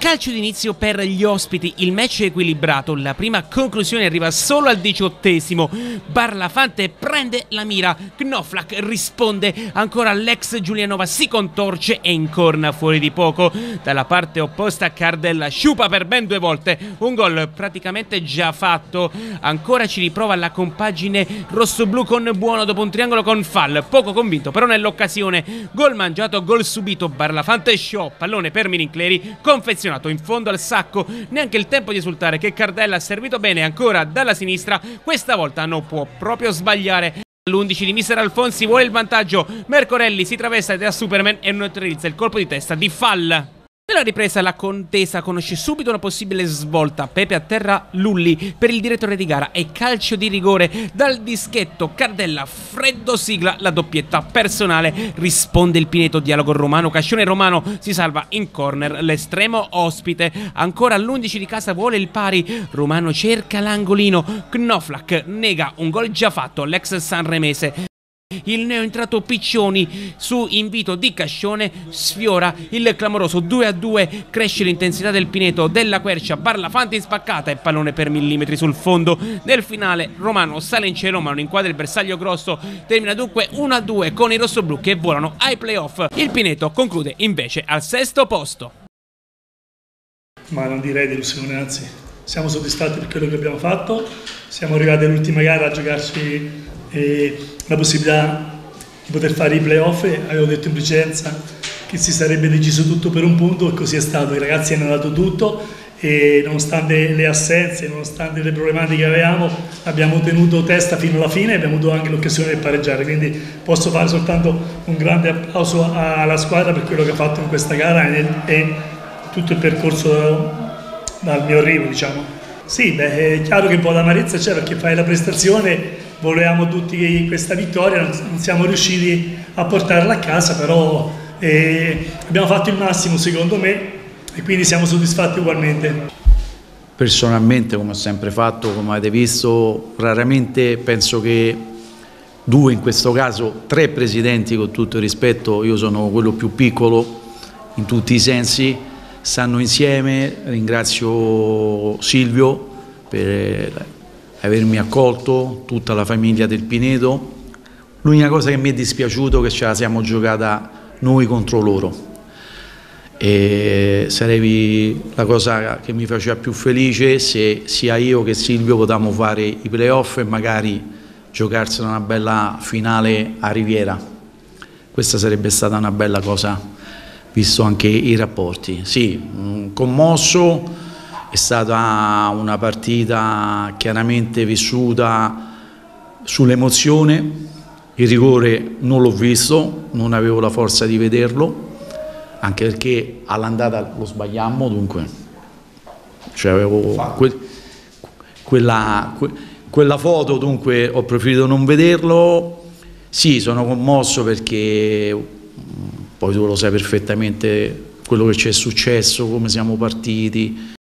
Calcio d'inizio per gli ospiti, il match è equilibrato, la prima conclusione arriva solo al diciottesimo, Barlafante prende la mira, Knoflak risponde, ancora l'ex Giulianova si contorce e incorna fuori di poco, dalla parte opposta Cardella sciupa per ben due volte, un gol praticamente già fatto, ancora ci riprova la compagine rosso-blu con buono dopo un triangolo con Fall, poco convinto però nell'occasione, gol mangiato, gol subito, Barlafante show, pallone per Minincleri, confezionato in fondo al sacco, neanche il tempo di esultare che Cardella ha servito bene ancora dalla sinistra, questa volta non può proprio sbagliare. L'11 di Mister Alfonsi vuole il vantaggio, Mercorelli si travesta da Superman e neutralizza il colpo di testa di Fall. Nella ripresa la contesa conosce subito una possibile svolta. Pepe a terra Lulli per il direttore di gara e calcio di rigore dal dischetto Cardella freddo sigla la doppietta personale. Risponde il Pineto dialogo romano Cascione Romano si salva in corner l'estremo ospite. Ancora l'11 di casa vuole il pari. Romano cerca l'angolino. Knoflak nega un gol già fatto l'ex sanremese. Il neoentrato Piccioni su invito di Cascione sfiora il clamoroso 2 a 2, cresce l'intensità del Pineto della quercia, Barlafante in spaccata e pallone per millimetri sul fondo. Nel finale Romano sale in cielo ma non inquadra il bersaglio grosso, termina dunque 1 a 2 con i rossoblù che volano ai playoff. Il Pineto conclude invece al sesto posto. Ma non direi delusione, anzi siamo soddisfatti per quello che abbiamo fatto, siamo arrivati all'ultima gara a giocarci e la possibilità di poter fare i playoff avevo detto in precedenza che si sarebbe deciso tutto per un punto e così è stato, i ragazzi hanno dato tutto e nonostante le assenze, nonostante le problematiche che avevamo abbiamo tenuto testa fino alla fine e abbiamo avuto anche l'occasione di pareggiare quindi posso fare soltanto un grande applauso alla squadra per quello che ha fatto in questa gara e, e tutto il percorso dal mio arrivo diciamo. Sì, beh, è chiaro che un po' d'amarezza c'è perché fai la prestazione volevamo tutti questa vittoria, non siamo riusciti a portarla a casa, però eh, abbiamo fatto il massimo secondo me e quindi siamo soddisfatti ugualmente. Personalmente, come ho sempre fatto, come avete visto, raramente penso che due, in questo caso tre presidenti, con tutto il rispetto, io sono quello più piccolo in tutti i sensi, stanno insieme, ringrazio Silvio per avermi accolto, tutta la famiglia del Pineto. L'unica cosa che mi è dispiaciuto è che ce la siamo giocata noi contro loro. E sarebbe la cosa che mi faceva più felice se sia io che Silvio potevamo fare i playoff e magari giocarsela una bella finale a Riviera. Questa sarebbe stata una bella cosa, visto anche i rapporti. Sì, commosso, è stata una partita chiaramente vissuta sull'emozione, il rigore non l'ho visto, non avevo la forza di vederlo, anche perché all'andata lo sbagliammo, dunque cioè avevo que, quella, que, quella foto, dunque ho preferito non vederlo. Sì, sono commosso perché poi tu lo sai perfettamente quello che ci è successo, come siamo partiti.